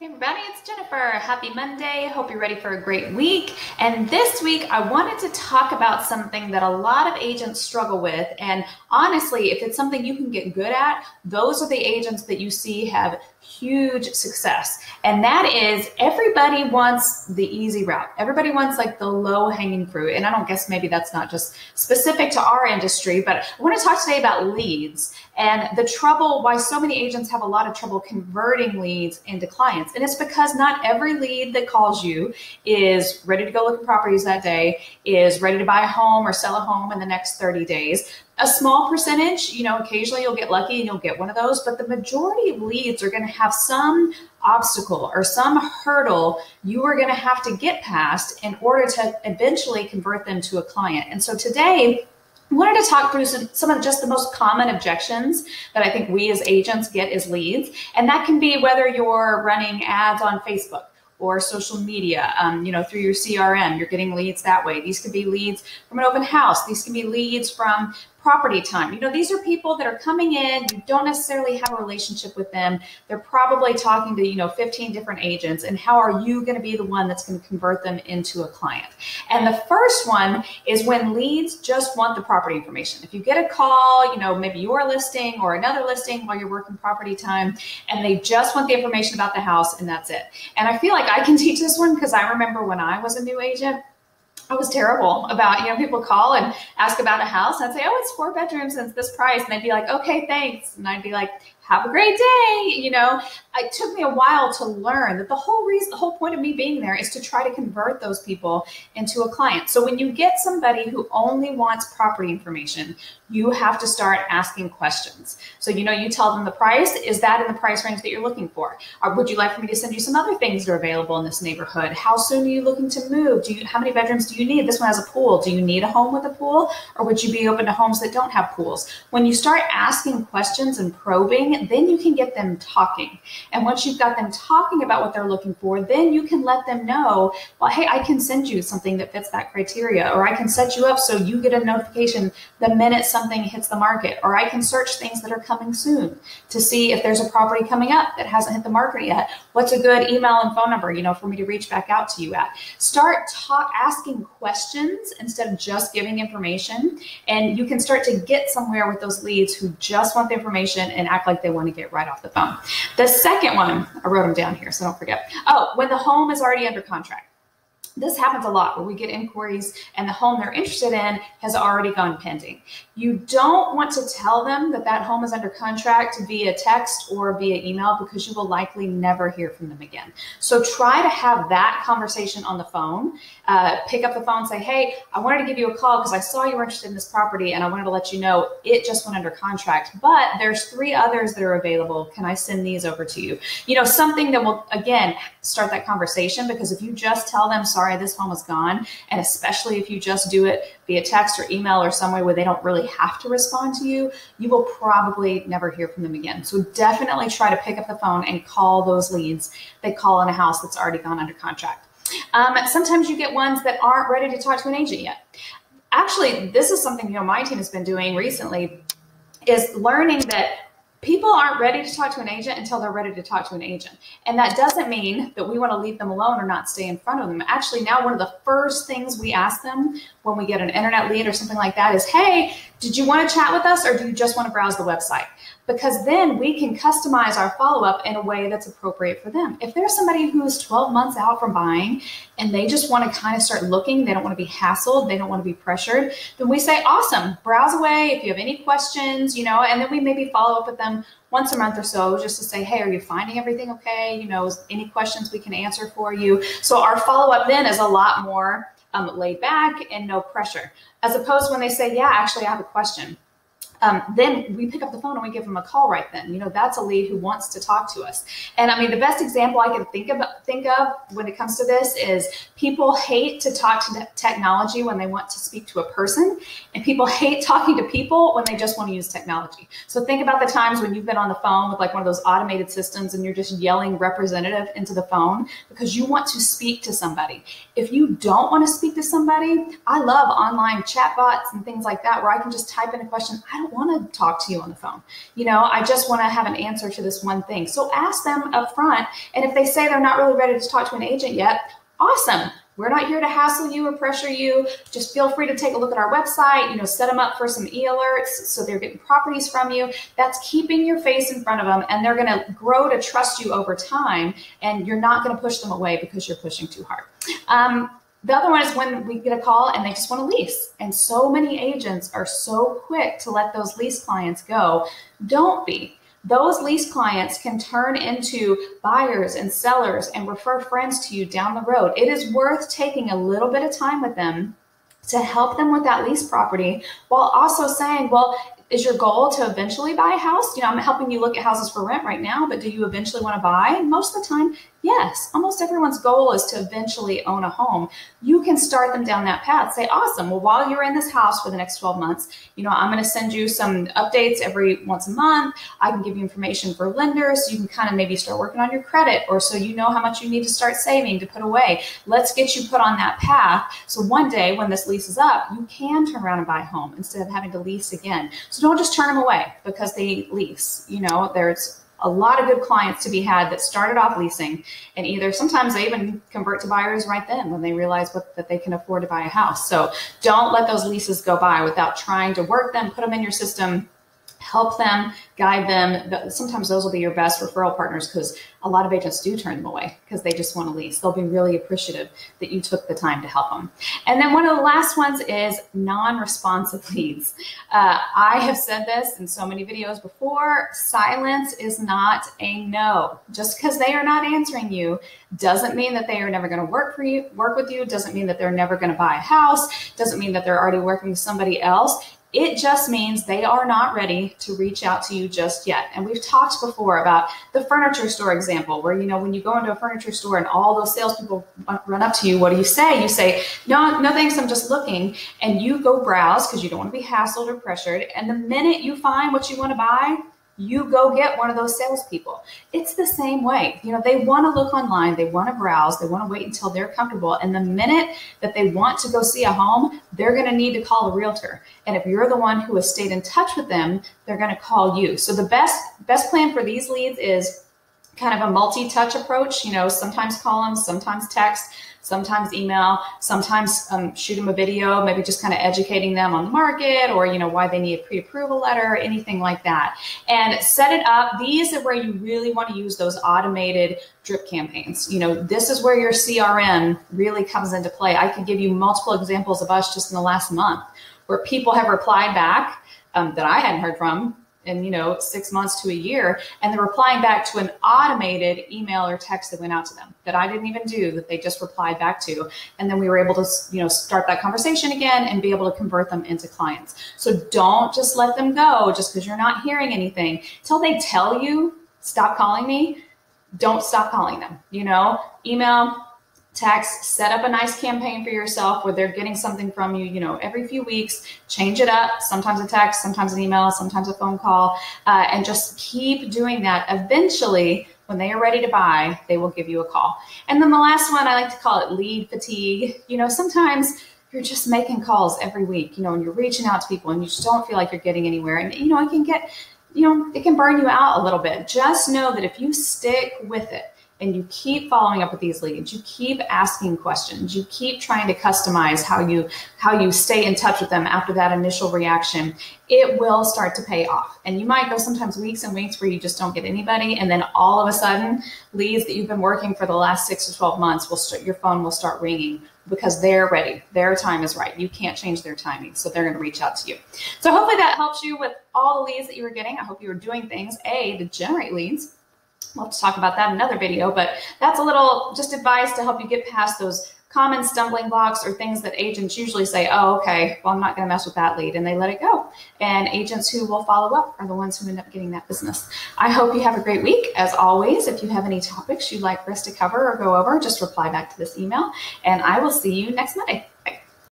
Hey everybody, it's Jennifer. Happy Monday. Hope you're ready for a great week. And this week, I wanted to talk about something that a lot of agents struggle with. And honestly, if it's something you can get good at, those are the agents that you see have huge success. And that is everybody wants the easy route. Everybody wants like the low hanging fruit. And I don't guess maybe that's not just specific to our industry, but I want to talk today about leads and the trouble why so many agents have a lot of trouble converting leads into clients. And it's because not every lead that calls you is ready to go look at properties that day, is ready to buy a home or sell a home in the next 30 days a small percentage, you know, occasionally you'll get lucky and you'll get one of those, but the majority of leads are going to have some obstacle or some hurdle you are going to have to get past in order to eventually convert them to a client. And so today, I wanted to talk through some, some of just the most common objections that I think we as agents get as leads. And that can be whether you're running ads on Facebook or social media, um, you know, through your CRM, you're getting leads that way. These could be leads from an open house. These can be leads from property time. You know, these are people that are coming in, you don't necessarily have a relationship with them. They're probably talking to, you know, 15 different agents. And how are you going to be the one that's going to convert them into a client? And the first one is when leads just want the property information. If you get a call, you know, maybe your listing or another listing while you're working property time, and they just want the information about the house and that's it. And I feel like I can teach this one because I remember when I was a new agent, I was terrible about, you know, people call and ask about a house. I'd say, oh, it's four bedrooms and it's this price. And they'd be like, okay, thanks. And I'd be like, have a great day. You know, it took me a while to learn that the whole reason, the whole point of me being there is to try to convert those people into a client. So when you get somebody who only wants property information, you have to start asking questions. So, you know, you tell them the price. Is that in the price range that you're looking for? Or would you like for me to send you some other things that are available in this neighborhood? How soon are you looking to move? Do you, how many bedrooms do you need? This one has a pool. Do you need a home with a pool? Or would you be open to homes that don't have pools? When you start asking questions and probing, then you can get them talking. And once you've got them talking about what they're looking for, then you can let them know, well, hey, I can send you something that fits that criteria, or I can set you up so you get a notification the minute something hits the market, or I can search things that are coming soon to see if there's a property coming up that hasn't hit the market yet. What's a good email and phone number, you know, for me to reach back out to you at? Start talk, asking questions instead of just giving information, and you can start to get somewhere with those leads who just want the information and act like they want to get right off the phone. The second one, I wrote them down here, so don't forget. Oh, when the home is already under contract this happens a lot where we get inquiries and the home they're interested in has already gone pending. You don't want to tell them that that home is under contract via text or via email because you will likely never hear from them again. So try to have that conversation on the phone. Uh, pick up the phone and say, hey, I wanted to give you a call because I saw you were interested in this property and I wanted to let you know it just went under contract, but there's three others that are available. Can I send these over to you? You know, something that will, again, start that conversation because if you just tell them, sorry, this home was gone, and especially if you just do it via text or email or some way where they don't really have to respond to you, you will probably never hear from them again. So definitely try to pick up the phone and call those leads They call in a house that's already gone under contract. Um, sometimes you get ones that aren't ready to talk to an agent yet. Actually, this is something you know my team has been doing recently is learning that people aren't ready to talk to an agent until they're ready to talk to an agent. And that doesn't mean that we want to leave them alone or not stay in front of them. Actually, now one of the first things we ask them when we get an internet lead or something like that is, hey, did you want to chat with us or do you just want to browse the website? Because then we can customize our follow up in a way that's appropriate for them. If there's somebody who's 12 months out from buying and they just want to kind of start looking, they don't want to be hassled, they don't want to be pressured, then we say, awesome, browse away if you have any questions, you know, and then we maybe follow up with them once a month or so just to say, hey, are you finding everything okay? You know, any questions we can answer for you. So our follow up then is a lot more um, laid back and no pressure, as opposed when they say, yeah, actually, I have a question um, then we pick up the phone and we give them a call right then. You know, that's a lead who wants to talk to us. And I mean, the best example I can think of think of when it comes to this is people hate to talk to technology when they want to speak to a person, and people hate talking to people when they just want to use technology. So think about the times when you've been on the phone with like one of those automated systems and you're just yelling representative into the phone because you want to speak to somebody. If you don't want to speak to somebody, I love online chatbots and things like that where I can just type in a question. I don't don't want to talk to you on the phone. You know, I just want to have an answer to this one thing. So ask them up front. And if they say they're not really ready to talk to an agent yet, awesome. We're not here to hassle you or pressure you. Just feel free to take a look at our website, you know, set them up for some e-alerts so they're getting properties from you. That's keeping your face in front of them and they're going to grow to trust you over time and you're not going to push them away because you're pushing too hard. Um, the other one is when we get a call and they just want to lease. And so many agents are so quick to let those lease clients go. Don't be those lease clients can turn into buyers and sellers and refer friends to you down the road. It is worth taking a little bit of time with them to help them with that lease property while also saying, well, is your goal to eventually buy a house? You know, I'm helping you look at houses for rent right now, but do you eventually want to buy? Most of the time, Yes, almost everyone's goal is to eventually own a home. You can start them down that path. Say, awesome. Well, while you're in this house for the next 12 months, you know, I'm going to send you some updates every once a month. I can give you information for lenders. So you can kind of maybe start working on your credit or so you know how much you need to start saving to put away. Let's get you put on that path. So one day when this lease is up, you can turn around and buy a home instead of having to lease again. So don't just turn them away because they lease. You know, there's a lot of good clients to be had that started off leasing and either sometimes they even convert to buyers right then when they realize what, that they can afford to buy a house. So don't let those leases go by without trying to work them, put them in your system, help them, guide them. Sometimes those will be your best referral partners because a lot of agents do turn them away because they just want to lease. They'll be really appreciative that you took the time to help them. And then one of the last ones is non-responsive leads. Uh, I have said this in so many videos before, silence is not a no. Just because they are not answering you doesn't mean that they are never going to work for you, work with you, doesn't mean that they're never going to buy a house, doesn't mean that they're already working with somebody else it just means they are not ready to reach out to you just yet. And we've talked before about the furniture store example, where, you know, when you go into a furniture store and all those salespeople run up to you, what do you say? You say, no, no thanks, I'm just looking. And you go browse because you don't want to be hassled or pressured. And the minute you find what you want to buy, you go get one of those salespeople. It's the same way. You know, they want to look online, they want to browse, they want to wait until they're comfortable. And the minute that they want to go see a home, they're going to need to call a realtor. And if you're the one who has stayed in touch with them, they're going to call you. So the best best plan for these leads is kind of a multi-touch approach. You know, sometimes call them, sometimes text sometimes email, sometimes um, shoot them a video, maybe just kind of educating them on the market or, you know, why they need a pre-approval letter, anything like that. And set it up. These are where you really want to use those automated drip campaigns. You know, this is where your CRM really comes into play. I could give you multiple examples of us just in the last month where people have replied back um, that I hadn't heard from in you know six months to a year and they're replying back to an automated email or text that went out to them that i didn't even do that they just replied back to. And then we were able to you know start that conversation again and be able to convert them into clients. So don't just let them go just because you're not hearing anything. Until they tell you stop calling me don't stop calling them you know? Email text, set up a nice campaign for yourself where they're getting something from you, you know, every few weeks, change it up, sometimes a text, sometimes an email, sometimes a phone call, uh, and just keep doing that. Eventually, when they are ready to buy, they will give you a call. And then the last one, I like to call it lead fatigue. You know, sometimes you're just making calls every week, you know, and you're reaching out to people and you just don't feel like you're getting anywhere. And, you know, it can get, you know, it can burn you out a little bit. Just know that if you stick with it, and you keep following up with these leads you keep asking questions you keep trying to customize how you how you stay in touch with them after that initial reaction it will start to pay off. And you might go sometimes weeks and weeks where you just don't get anybody and then all of a sudden leads that you've been working for the last six to 12 months will start your phone will start ringing because they're ready their time is right. You can't change their timing so they're going to reach out to you. So hopefully that helps you with all the leads that you were getting. I hope you were doing things a to generate leads We'll have to talk about that in another video, but that's a little just advice to help you get past those common stumbling blocks or things that agents usually say, oh, okay, well, I'm not going to mess with that lead, and they let it go. And agents who will follow up are the ones who end up getting that business. I hope you have a great week. As always, if you have any topics you'd like for us to cover or go over, just reply back to this email, and I will see you next Monday. Bye.